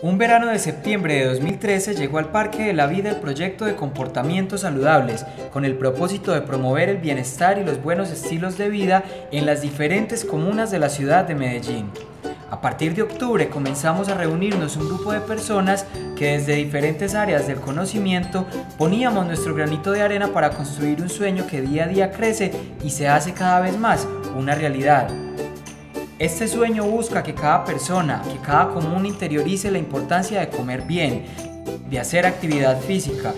Un verano de septiembre de 2013 llegó al Parque de la Vida el proyecto de comportamientos saludables, con el propósito de promover el bienestar y los buenos estilos de vida en las diferentes comunas de la ciudad de Medellín. A partir de octubre comenzamos a reunirnos un grupo de personas que desde diferentes áreas del conocimiento poníamos nuestro granito de arena para construir un sueño que día a día crece y se hace cada vez más una realidad. Este sueño busca que cada persona, que cada común interiorice la importancia de comer bien, de hacer actividad física,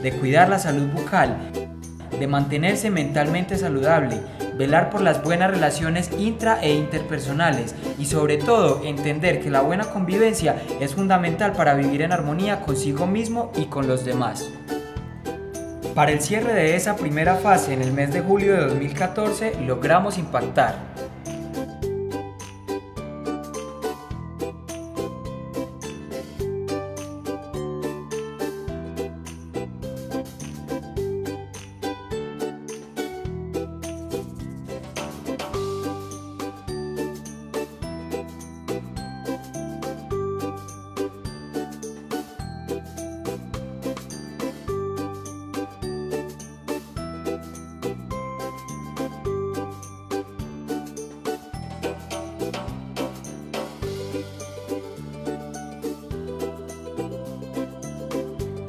de cuidar la salud bucal, de mantenerse mentalmente saludable, velar por las buenas relaciones intra e interpersonales y sobre todo entender que la buena convivencia es fundamental para vivir en armonía consigo mismo y con los demás. Para el cierre de esa primera fase en el mes de julio de 2014 logramos impactar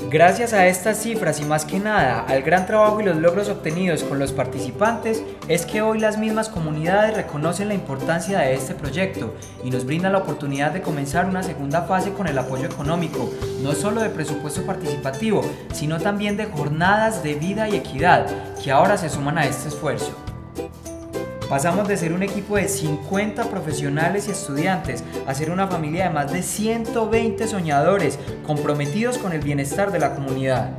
Gracias a estas cifras y más que nada al gran trabajo y los logros obtenidos con los participantes, es que hoy las mismas comunidades reconocen la importancia de este proyecto y nos brindan la oportunidad de comenzar una segunda fase con el apoyo económico, no solo de presupuesto participativo, sino también de jornadas de vida y equidad, que ahora se suman a este esfuerzo. Pasamos de ser un equipo de 50 profesionales y estudiantes a ser una familia de más de 120 soñadores comprometidos con el bienestar de la comunidad.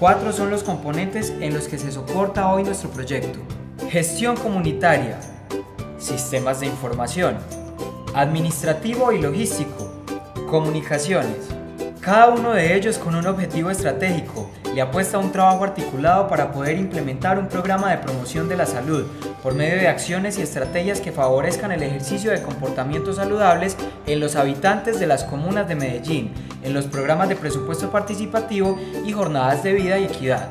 Cuatro son los componentes en los que se soporta hoy nuestro proyecto. Gestión comunitaria, sistemas de información, administrativo y logístico, comunicaciones. Cada uno de ellos con un objetivo estratégico y apuesta a un trabajo articulado para poder implementar un programa de promoción de la salud por medio de acciones y estrategias que favorezcan el ejercicio de comportamientos saludables en los habitantes de las comunas de Medellín, en los programas de presupuesto participativo y jornadas de vida y equidad.